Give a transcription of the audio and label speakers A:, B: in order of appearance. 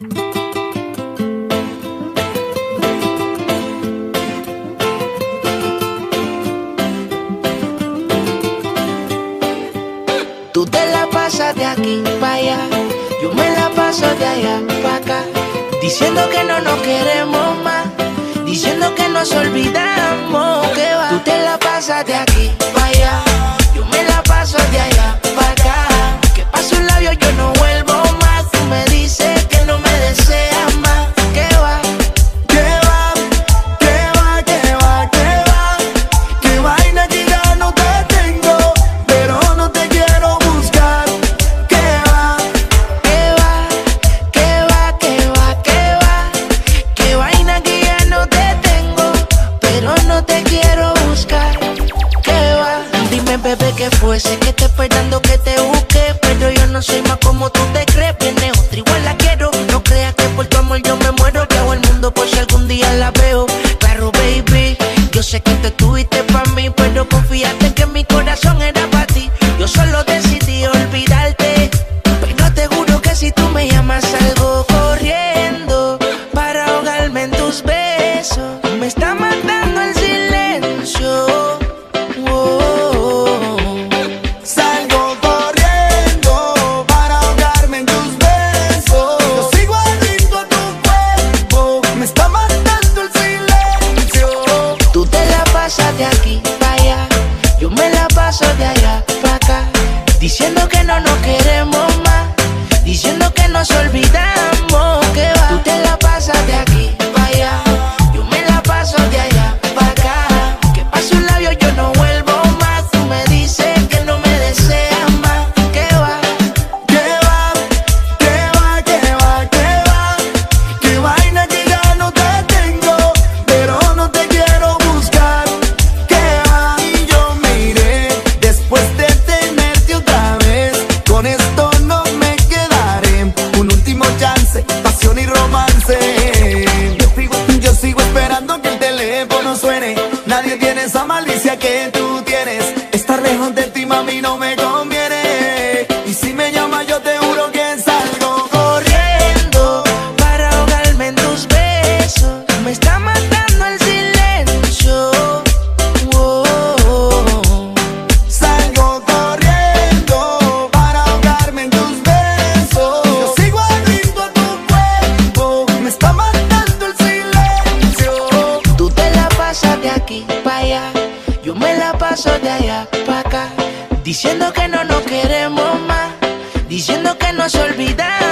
A: Tú te la pasas de aquí para allá, yo me la paso de allá para acá, diciendo que no nos queremos más, diciendo que nos olvidamos que va. Tú te la pasas de aquí bebé, qué fue. Sé que estoy esperando que te busque, pero yo no soy más como tú te crees. Viene otra, igual la quiero. No creas que por tu amor yo me muero. Que hago el mundo por si algún día la veo. Claro, baby. Yo sé que te tuviste para mí, pero confiaste que mi corazón era para ti. Yo solo decidí olvidarte. Pero te juro que si tú me llamas salgo corriendo para ahogarme en tus besos. Diciendo que no nos queremos más, diciendo que nos olvidamos que va. Tú te la pasas aquí de
B: ti, mami, no me
A: diciendo que no nos queremos más, diciendo que nos olvidamos